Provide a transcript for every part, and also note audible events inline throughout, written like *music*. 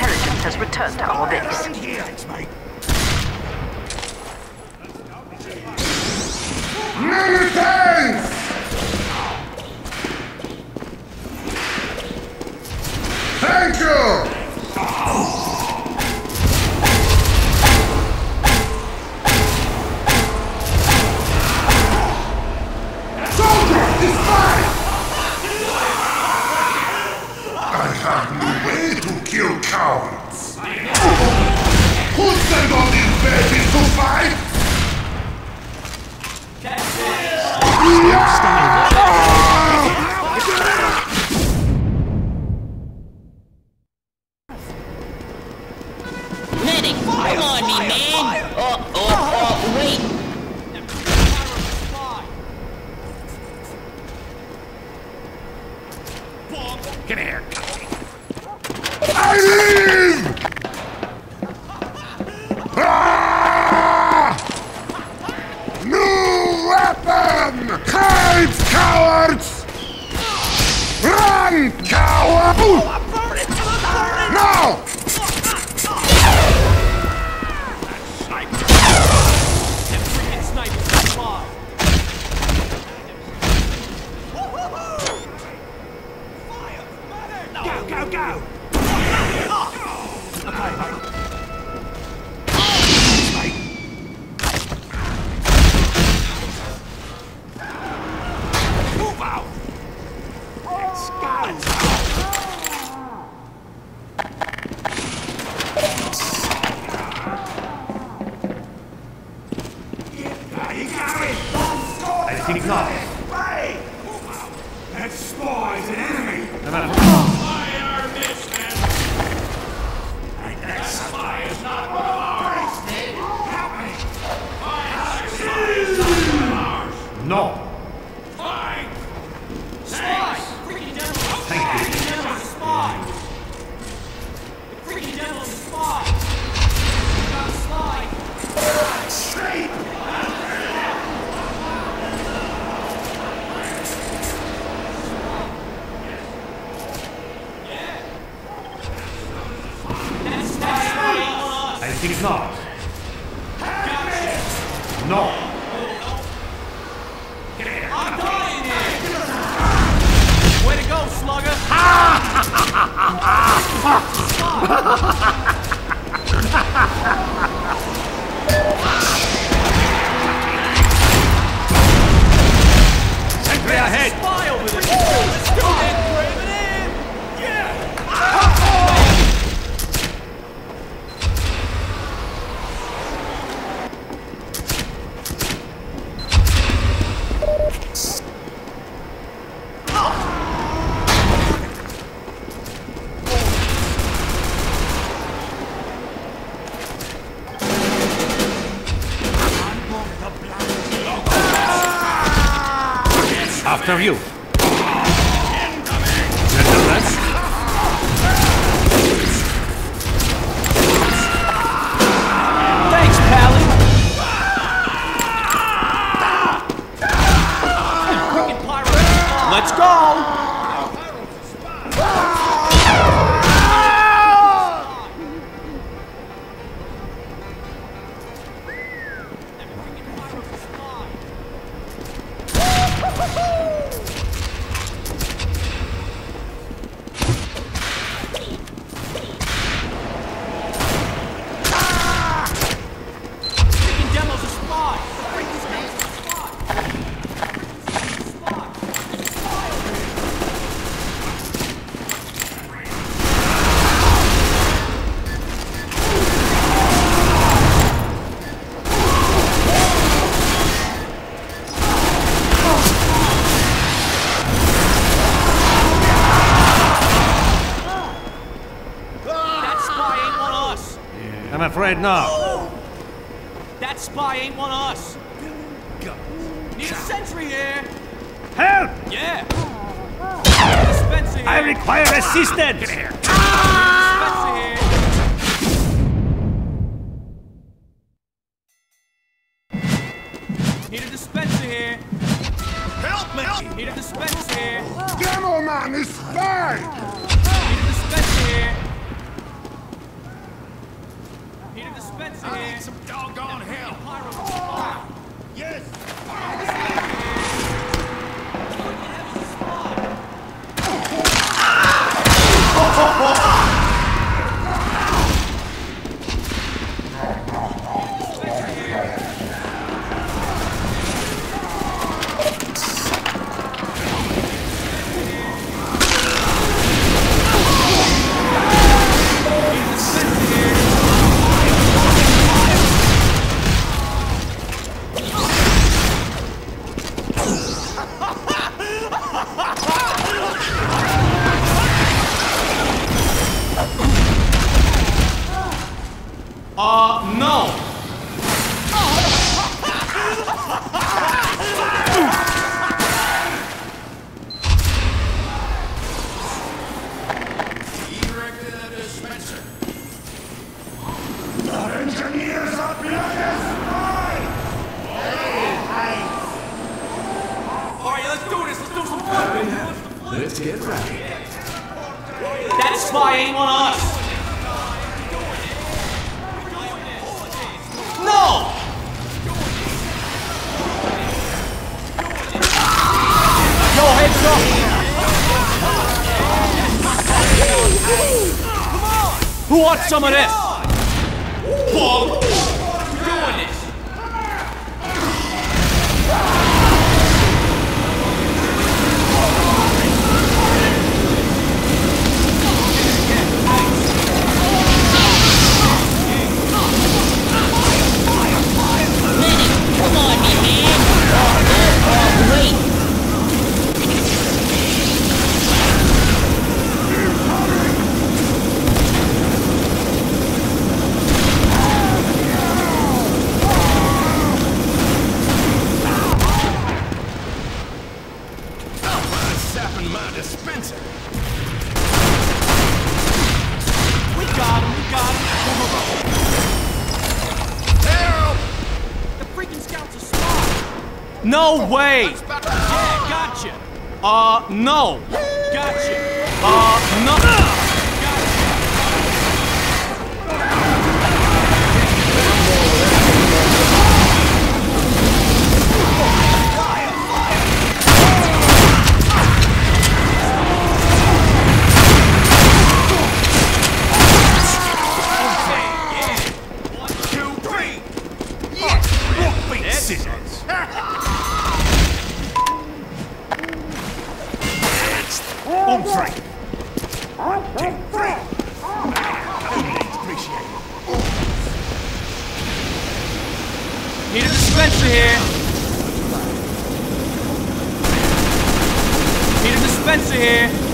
intelligence has returned to our base. Thanks. Militants! Thank you! No. Fine! Spy! Freaking devil! Thank you. Freaking devil's a spy! The freaking devil's a spy! Got spy! Straight! That's that spy ain't on us! I think it's not. No. I'm dying here! Way to go, slugger! Sentry ahead. Spy over there! Let's *laughs* go, man! Brave it in! After you. I'm afraid not. That spy ain't one of us! Need a sentry here! Help! Yeah! Spencer here! I require assistance. Spencer here! Need a dispenser here. Help me! Need a dispenser here. Demo man is back! Need a dispenser here. Need a dispenser I need some doggone help! Yes! Uh, no. Erected a dispenser. Our engineers are behind us! All right, let's do this. Let's do some. Let's get right. That spy ain't one of us. No. Yo, heads up. Who wants some of this? Bob. Way. Yeah, gotcha. Uh, no. Gotcha. Uh, no. Gotcha. two, three! Scissors! On three! Appreciate it. Need a dispenser here. Need a dispenser here.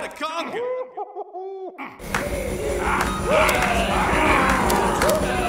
How to conga! *laughs*